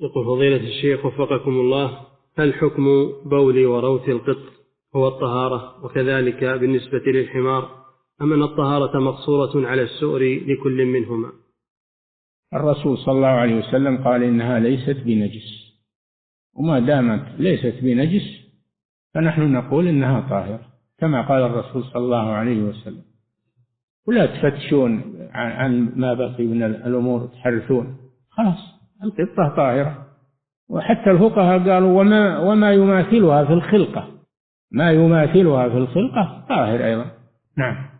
يقول فضيلة الشيخ وفقكم الله هل حكم بول وروث القط هو الطهارة وكذلك بالنسبة للحمار أم أن الطهارة مقصورة على السؤر لكل منهما؟ الرسول صلى الله عليه وسلم قال إنها ليست بنجس. وما دامت ليست بنجس فنحن نقول إنها طاهرة كما قال الرسول صلى الله عليه وسلم. ولا تفتشون عن ما بقي من الأمور تحرثون. خلاص. القطة طاهرة وحتى الفقهاء قالوا وما وما يماثلها في الخلقة. ما يماثلها في الخلقة طاهر أيضا. نعم.